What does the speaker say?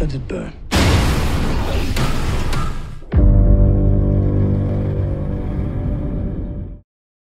Let it burn.